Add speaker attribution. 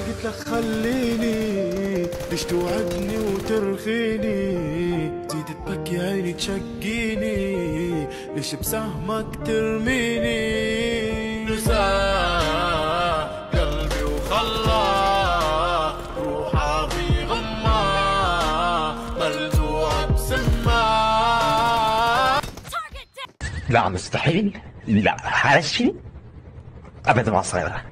Speaker 1: قلت لك خليني ليش توعدني وترخيني؟ زيد تبكي عيني تشقيني ليش بسهمك ترميني؟ نسى قلبي وخلى في
Speaker 2: لا مستحيل لا هذا الشيء ابدا ما صايره.